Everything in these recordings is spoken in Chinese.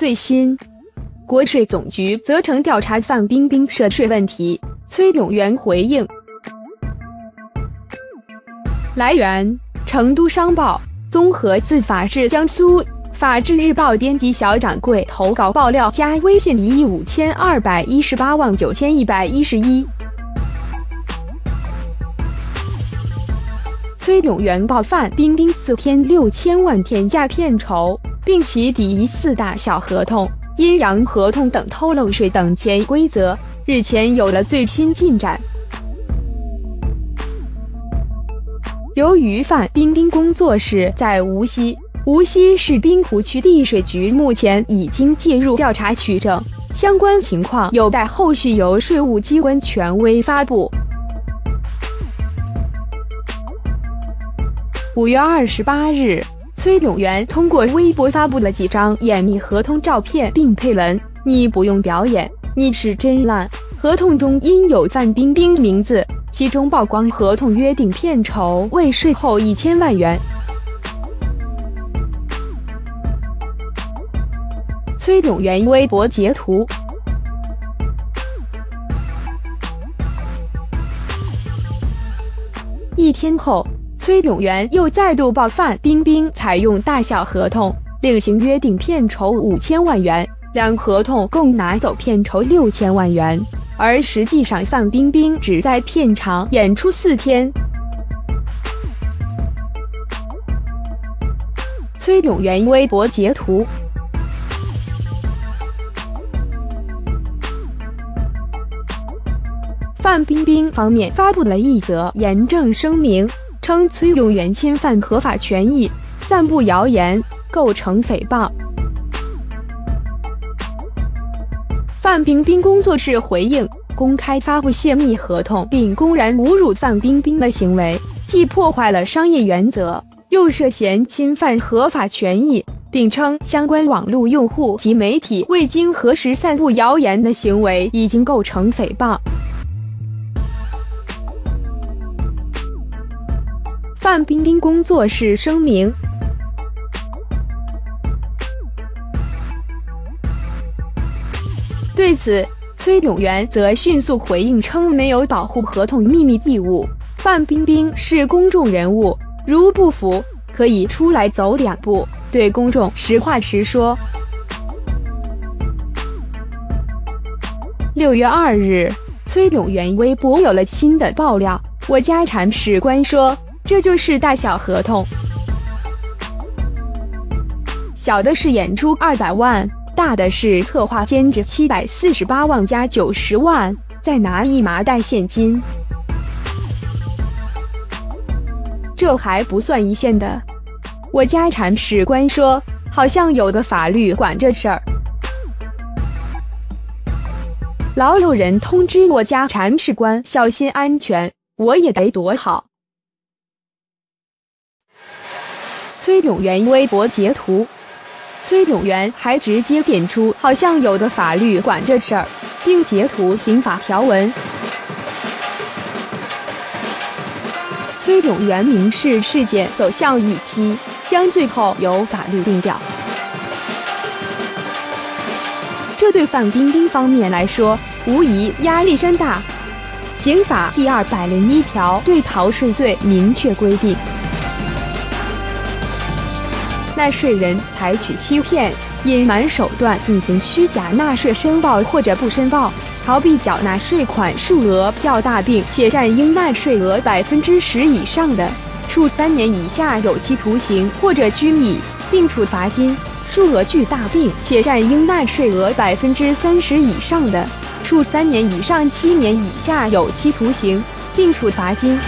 最新，国税总局责成调查范冰冰涉税问题。崔永元回应。来源：成都商报。综合自法制江苏。法制日报编辑小掌柜投稿爆料，加微信一亿五千二百一十八万九千一百一十一。崔永元报范冰冰四天六千万天价片酬，并起底疑四大小合同、阴阳合同等偷漏税等潜规则，日前有了最新进展。由于范冰冰工作室在无锡。无锡市滨湖区地税局目前已经介入调查取证，相关情况有待后续由税务机关权威发布。五月二十八日，崔永元通过微博发布了几张掩密合同照片，并配文：“你不用表演，你是真烂。”合同中应有范冰冰名字，其中曝光合同约定片酬为税后一千万元。崔永元微博截图。一天后，崔永元又再度曝范冰冰采用大小合同，另行约定片酬五千万元，两合同共拿走片酬六千万元，而实际上范冰冰只在片场演出四天。崔永元微博截图。范冰冰方面发布了一则严正声明，称崔永元侵犯合法权益，散布谣言，构成诽谤。范冰冰工作室回应：公开发布泄密合同并公然侮辱范冰冰的行为，既破坏了商业原则，又涉嫌侵犯合法权益，并称相关网络用户及媒体未经核实散布谣言的行为已经构成诽谤。范冰冰工作室声明。对此，崔永元则迅速回应称没有保护合同秘密义务。范冰冰是公众人物，如不服可以出来走两步，对公众实话实说。六月二日，崔永元微博有了新的爆料，我家铲屎官说。这就是大小合同，小的是演出二百万，大的是策划兼职七百四十八万加九十万，再拿一麻袋现金。这还不算一线的，我家铲屎官说，好像有个法律管这事儿，老有人通知我家铲屎官小心安全，我也得躲好。崔永元微博截图，崔永元还直接点出好像有的法律管这事儿，并截图刑法条文。崔永元明示事件走向预期，将最后由法律定调。这对范冰冰方面来说，无疑压力山大。刑法第二百零一条对逃税罪明确规定。纳税人采取欺骗、隐瞒手段进行虚假纳税申报或者不申报，逃避缴纳税款数额较大并且占应纳税额百分之十以上的，处三年以下有期徒刑或者拘役，并处罚金；数额巨大并且占应纳税额百分之三十以上的，处三年以上七年以下有期徒刑，并处罚金。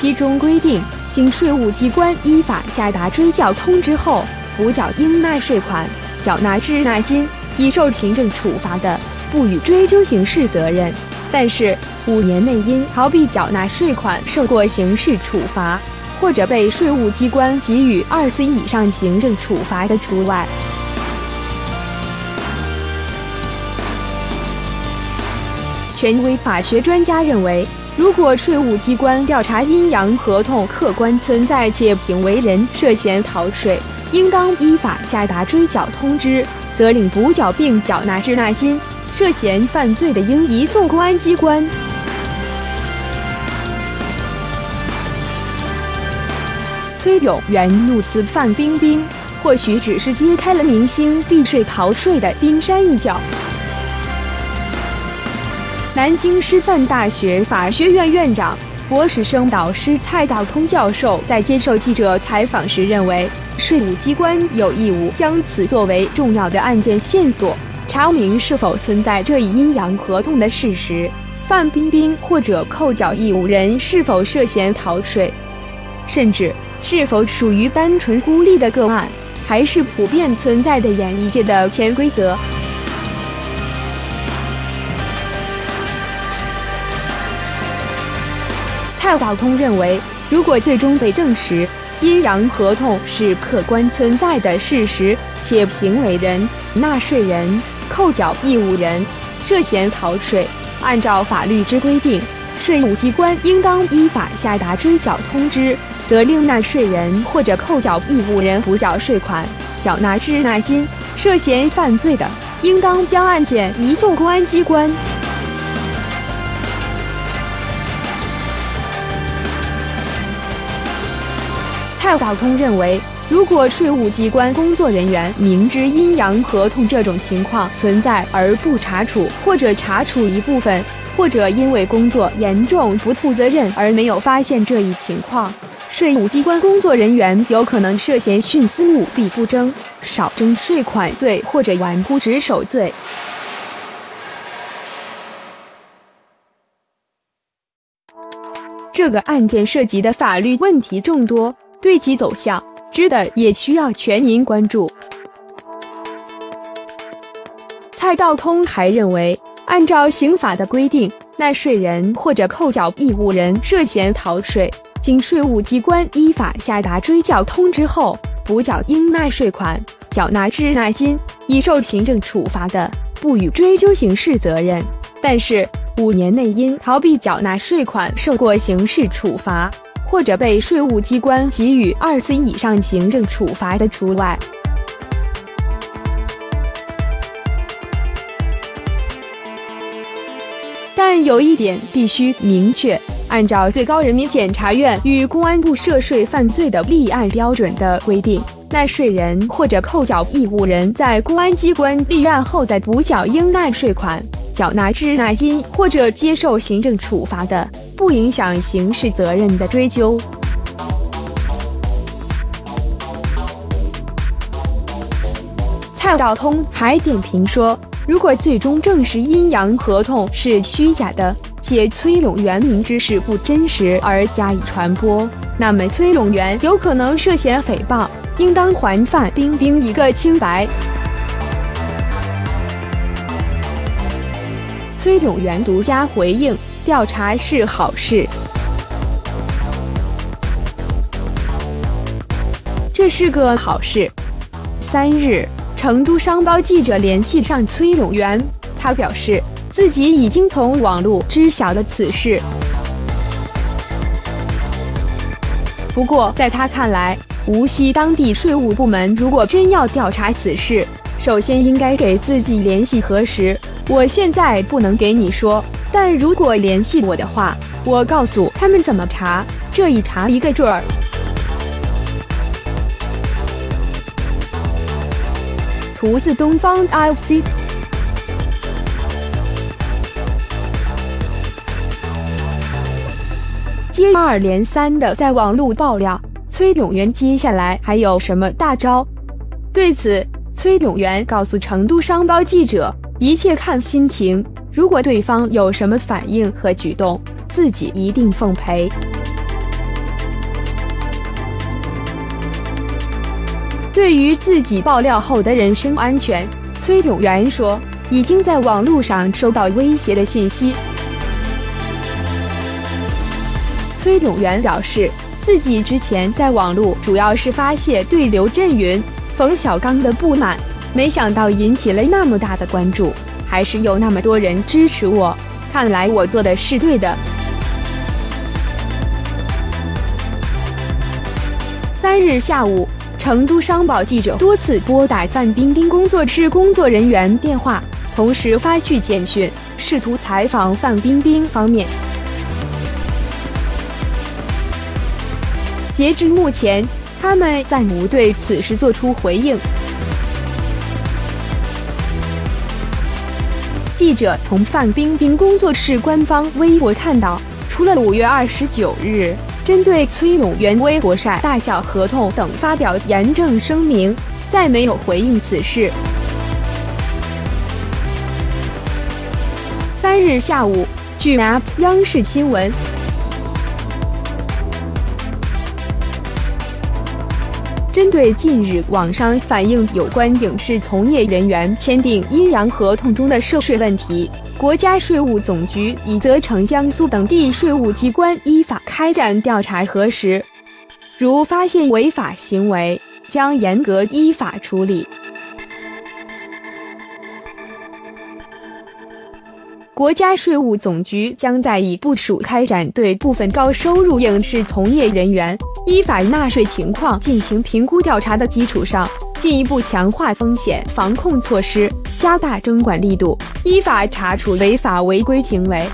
其中规定，经税务机关依法下达追缴通知后，补缴应纳税款、缴纳滞纳金，已受行政处罚的，不予追究刑事责任。但是，五年内因逃避缴纳税款受过刑事处罚，或者被税务机关给予二次以上行政处罚的除外。权威法学专家认为。如果税务机关调查阴阳合同客观存在且行为人涉嫌逃税，应当依法下达追缴通知，责令补缴并缴纳滞纳金。涉嫌犯罪的，应移送公安机关。崔永元怒刺范冰冰，或许只是揭开了明星避税逃税的冰山一角。南京师范大学法学院院长、博士生导师蔡道通教授在接受记者采访时认为，税务机关有义务将此作为重要的案件线索，查明是否存在这一阴阳合同的事实，范冰冰或者扣缴义务人是否涉嫌逃税，甚至是否属于单纯孤立的个案，还是普遍存在的演艺界的潜规则。蔡道通认为，如果最终被证实阴阳合同是客观存在的事实，且行为人、纳税人、扣缴义务人涉嫌逃税，按照法律之规定，税务机关应当依法下达追缴通知，责令纳税人或者扣缴义务人补缴税款、缴纳滞纳金。涉嫌犯罪的，应当将案件移送公安机关。蔡道通认为，如果税务机关工作人员明知阴阳合同这种情况存在而不查处，或者查处一部分，或者因为工作严重不负责任而没有发现这一情况，税务机关工作人员有可能涉嫌徇私舞弊不征、少征税款罪或者玩忽职守罪。这个案件涉及的法律问题众多。对其走向，知的也需要全民关注。蔡道通还认为，按照刑法的规定，纳税人或者扣缴义务人涉嫌逃税，经税务机关依法下达追缴通知后，补缴应纳税款、缴纳滞纳金，已受行政处罚的，不予追究刑事责任。但是，五年内因逃避缴纳税款受过刑事处罚。或者被税务机关给予二次以上行政处罚的除外。但有一点必须明确：按照最高人民检察院与公安部涉税犯罪的立案标准的规定，纳税人或者扣缴义务人在公安机关立案后再补缴应纳税款。缴纳滞纳金或者接受行政处罚的，不影响刑事责任的追究。蔡道通还点评说，如果最终证实阴阳合同是虚假的，且崔永元明知是不真实而加以传播，那么崔永元有可能涉嫌诽谤，应当还范冰冰一个清白。崔永元独家回应：调查是好事，这是个好事。三日，成都商报记者联系上崔永元，他表示自己已经从网络知晓了此事。不过，在他看来，无锡当地税务部门如果真要调查此事，首先应该给自己联系核实。我现在不能给你说，但如果联系我的话，我告诉他们怎么查，这一查一个准儿。图自东方 IC。接二连三的在网络爆料，崔永元接下来还有什么大招？对此，崔永元告诉成都商报记者。一切看心情，如果对方有什么反应和举动，自己一定奉陪。对于自己爆料后的人身安全，崔永元说，已经在网络上收到威胁的信息。崔永元表示，自己之前在网络主要是发泄对刘震云、冯小刚的不满没想到引起了那么大的关注还是有那么多人支持我看来我做的是对的。三日下午成都商报记者多次拨打范冰冰工作室工作人员电话同时发去简讯试图采访范冰冰方面。截至目前他们暂无对此事作出回应。记者从范冰冰工作室官方微博看到，除了五月二十九日针对崔永元微博晒大小合同等发表严正声明，再没有回应此事。三日下午，据 apt 央视新闻。针对近日网上反映有关影视从业人员签订阴阳合同中的涉税问题，国家税务总局已责成江苏等地税务机关依法开展调查核实，如发现违法行为，将严格依法处理。国家税务总局将在已部署开展对部分高收入影视从业人员依法纳税情况进行评估调查的基础上，进一步强化风险防控措施，加大征管力度，依法查处违法违规行为。